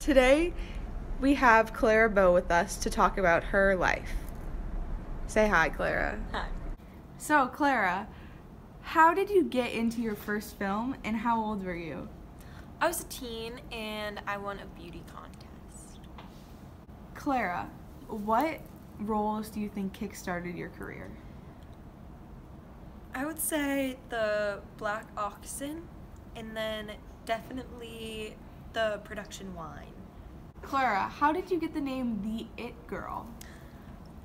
Today, we have Clara Bow with us to talk about her life. Say hi, Clara. Hi. So, Clara, how did you get into your first film and how old were you? I was a teen and I won a beauty contest. Clara, what roles do you think kickstarted your career? I would say the Black Oxen and then definitely the production wine. Clara, how did you get the name The It Girl?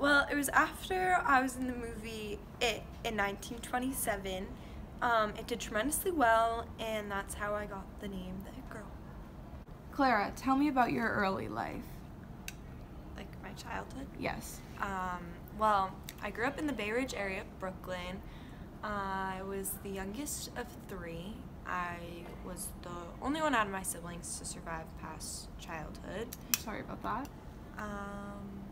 Well, it was after I was in the movie It in 1927. Um, it did tremendously well, and that's how I got the name The It Girl. Clara, tell me about your early life. Like my childhood. Yes. Um, well, I grew up in the Bay Ridge area of Brooklyn. I was the youngest of three. I was the only one out of my siblings to survive past childhood. Sorry about that. Um,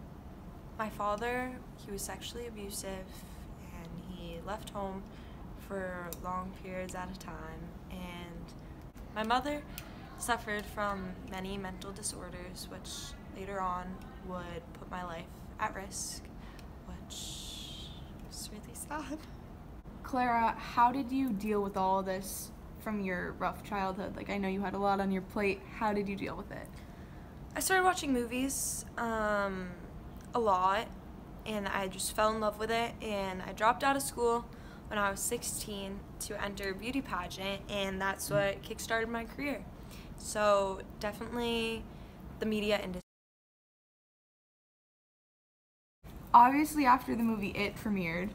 my father, he was sexually abusive and he left home for long periods at a time. And my mother suffered from many mental disorders, which later on would put my life at risk, which was really sad. Clara, how did you deal with all this from your rough childhood? Like, I know you had a lot on your plate. How did you deal with it? I started watching movies um, a lot, and I just fell in love with it. And I dropped out of school when I was 16 to enter a beauty pageant, and that's what kickstarted my career. So definitely the media industry. Obviously, after the movie It premiered,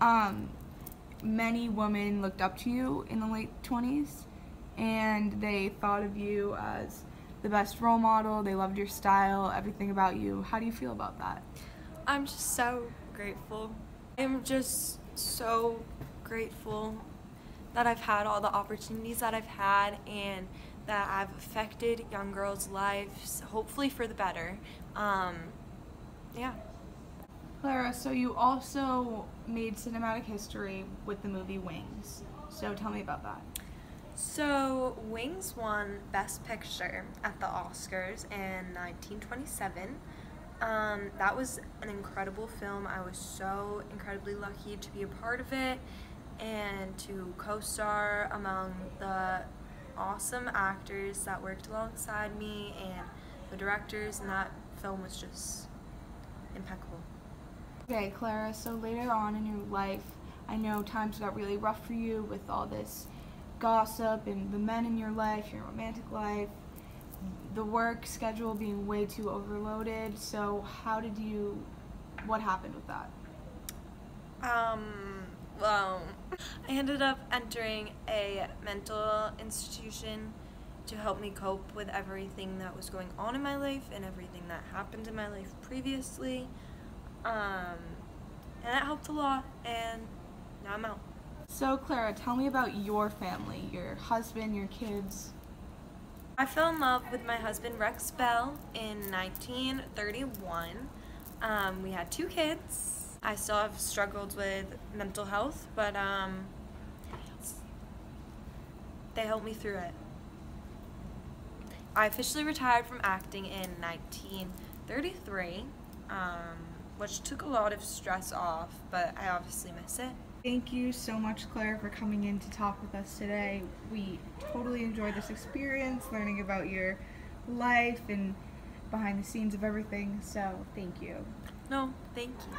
um, many women looked up to you in the late 20s, and they thought of you as the best role model. They loved your style, everything about you. How do you feel about that? I'm just so grateful. I'm just so grateful that I've had all the opportunities that I've had and that I've affected young girls' lives, hopefully for the better. Um, yeah. Clara, so you also made cinematic history with the movie Wings. So tell me about that. So, Wings won Best Picture at the Oscars in 1927. Um, that was an incredible film. I was so incredibly lucky to be a part of it and to co star among the awesome actors that worked alongside me and the directors, and that film was just impeccable. Okay, Clara, so later on in your life, I know times got really rough for you with all this gossip and the men in your life, your romantic life, the work schedule being way too overloaded. So, how did you, what happened with that? Um, well, I ended up entering a mental institution to help me cope with everything that was going on in my life and everything that happened in my life previously. Um, and that helped a lot, and now I'm out. So, Clara, tell me about your family, your husband, your kids. I fell in love with my husband Rex Bell in 1931. Um, we had two kids. I still have struggled with mental health, but um, they helped me through it. I officially retired from acting in 1933. Um, which took a lot of stress off, but I obviously miss it. Thank you so much, Claire, for coming in to talk with us today. We totally enjoyed this experience, learning about your life and behind the scenes of everything. So, thank you. No, thank you.